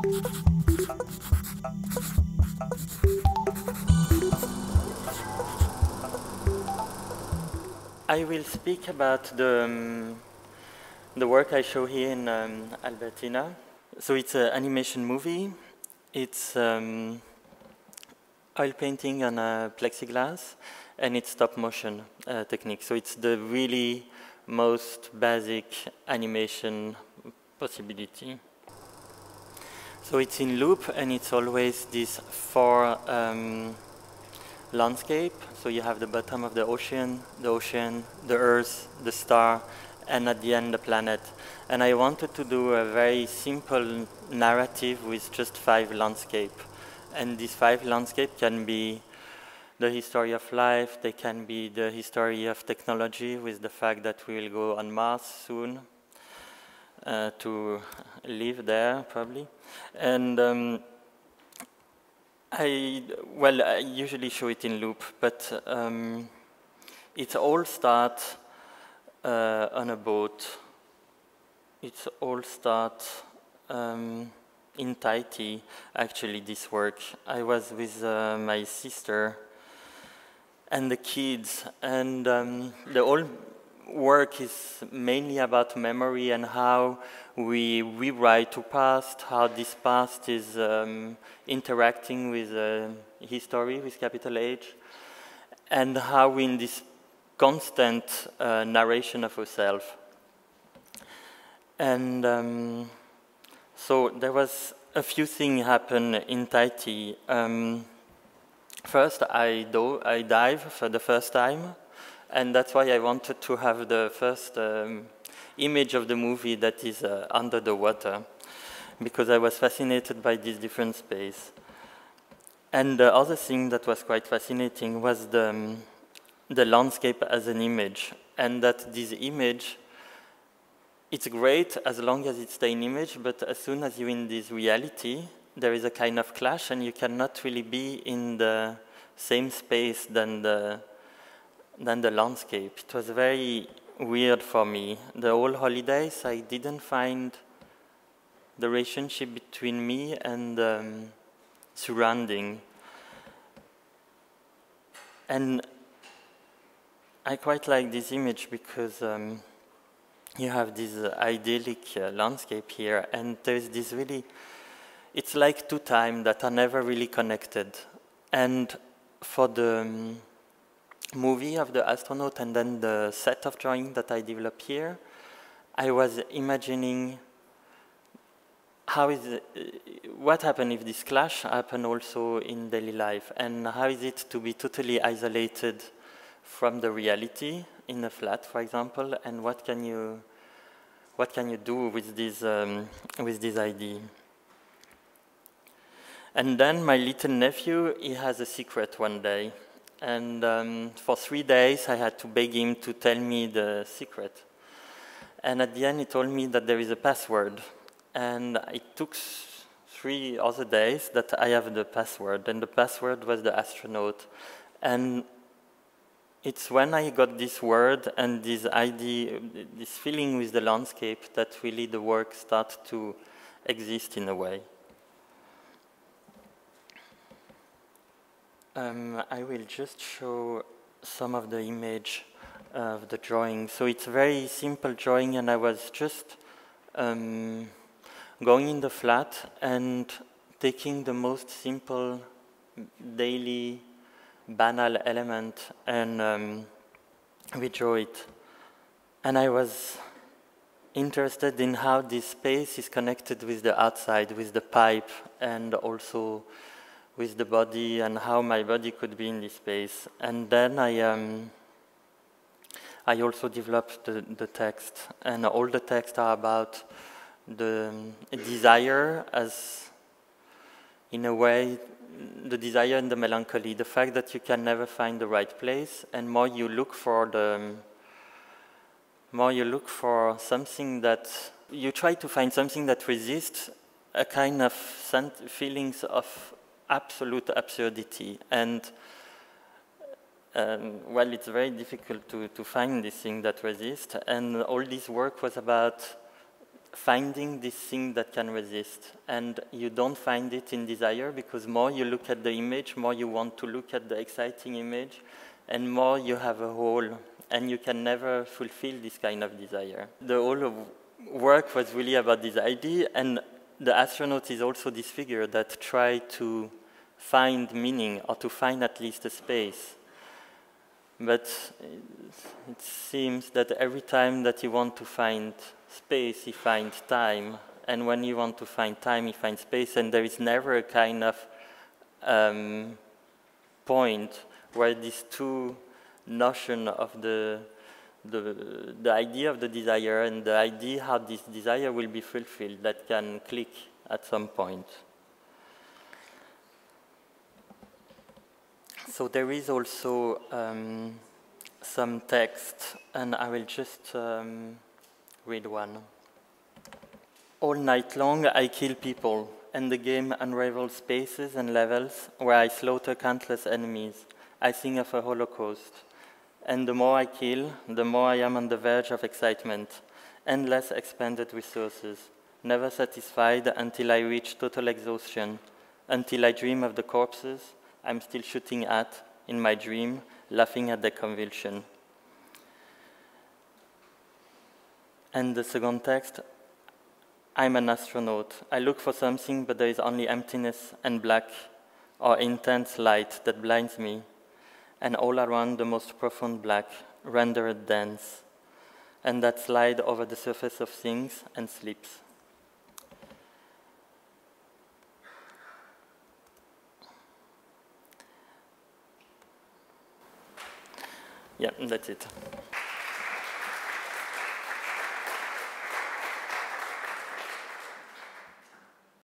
I will speak about the, um, the work I show here in um, Albertina. So it's an animation movie. It's um, oil painting on a plexiglass, and it's stop motion uh, technique. So it's the really most basic animation possibility. So it's in loop, and it's always this four um, landscape. So you have the bottom of the ocean, the ocean, the earth, the star, and at the end the planet. And I wanted to do a very simple narrative with just five landscape. And these five landscape can be the history of life, they can be the history of technology with the fact that we will go on Mars soon uh, to live there probably. And um, I, well, I usually show it in loop, but um, it all starts uh, on a boat. It all starts um, in Tahiti, actually, this work. I was with uh, my sister and the kids, and um, the whole work is mainly about memory and how we rewrite to past, how this past is um, interacting with uh, history, with capital H, and how in this constant uh, narration of ourselves. And um, so there was a few things happen in Tahiti. Um, first, I, do, I dive for the first time, and that's why I wanted to have the first um, image of the movie that is uh, under the water, because I was fascinated by this different space. And the other thing that was quite fascinating was the, um, the landscape as an image, and that this image, it's great as long as it's an image, but as soon as you're in this reality, there is a kind of clash, and you cannot really be in the same space than the, than the landscape. It was very weird for me. The whole holidays, I didn't find the relationship between me and um, surrounding. And I quite like this image because um, you have this uh, idyllic uh, landscape here, and there's this really, it's like two times that are never really connected. And for the um, movie of the astronaut and then the set of drawing that I developed here, I was imagining how is it, what happened if this clash happened also in daily life, and how is it to be totally isolated from the reality in a flat, for example, and what can you what can you do with this um, with this idea? And then my little nephew, he has a secret one day. And um, for three days, I had to beg him to tell me the secret. And at the end, he told me that there is a password. And it took three other days that I have the password. And the password was the astronaut. And it's when I got this word and this idea, this feeling with the landscape, that really the work started to exist in a way. Um, I will just show some of the image of the drawing. So it's a very simple drawing and I was just um, going in the flat and taking the most simple daily banal element and um, we draw it. And I was interested in how this space is connected with the outside, with the pipe and also with the body and how my body could be in this space. And then I, um, I also developed the, the text, and all the texts are about the desire as, in a way, the desire and the melancholy, the fact that you can never find the right place, and more you look for the, more you look for something that, you try to find something that resists a kind of feelings of absolute absurdity. And um, well, it's very difficult to, to find this thing that resists. And all this work was about finding this thing that can resist. And you don't find it in desire because more you look at the image, more you want to look at the exciting image, and more you have a hole, and you can never fulfill this kind of desire. The whole work was really about this idea, and the astronaut is also this figure that try to find meaning or to find at least a space. But it seems that every time that you want to find space, he finds time. And when you want to find time, he finds space. And there is never a kind of um, point where these two notion of the, the, the idea of the desire and the idea how this desire will be fulfilled that can click at some point. So there is also um, some text, and I will just um, read one. All night long I kill people, and the game unravels spaces and levels where I slaughter countless enemies. I sing of a holocaust. And the more I kill, the more I am on the verge of excitement, endless expended resources, never satisfied until I reach total exhaustion, until I dream of the corpses, I'm still shooting at in my dream, laughing at the convulsion. And the second text, I'm an astronaut. I look for something, but there is only emptiness and black or intense light that blinds me, and all around the most profound black, rendered dense, and that slide over the surface of things and sleeps. Yeah, that's it.